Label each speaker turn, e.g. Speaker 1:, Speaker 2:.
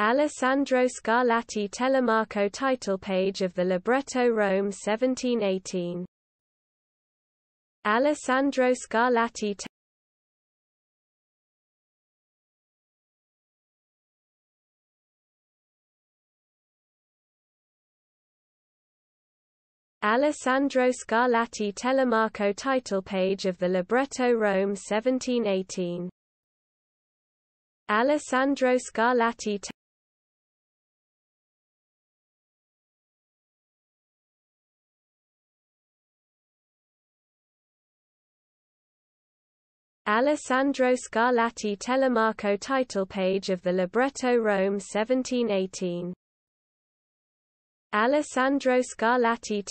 Speaker 1: Alessandro Scarlatti Telemaco title page of the Libretto Rome 1718 Alessandro Scarlatti Alessandro Scarlatti Telemaco title page of the Libretto Rome 1718 Alessandro Scarlatti Alessandro Scarlatti Telemaco title page of the Libretto Rome 1718 Alessandro Scarlatti